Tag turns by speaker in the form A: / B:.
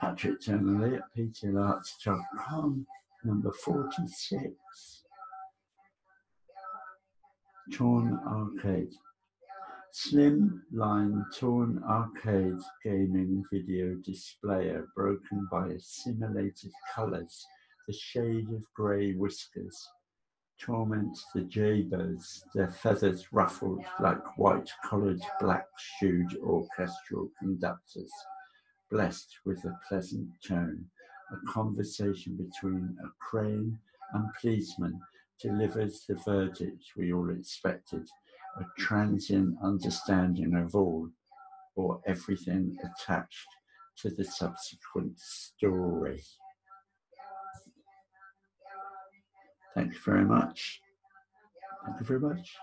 A: Patrick Turner Lee at ptlarts.com, number 46. Tornicade. Slim line torn arcade gaming video displayer broken by assimilated colours, the shade of grey whiskers. Torments the jaybirds, their feathers ruffled like white collared black shoed orchestral conductors blessed with a pleasant tone. A conversation between a crane and policeman delivers the verdict we all expected, a transient understanding of all or everything attached to the subsequent story. Thank you very much. Thank you very much.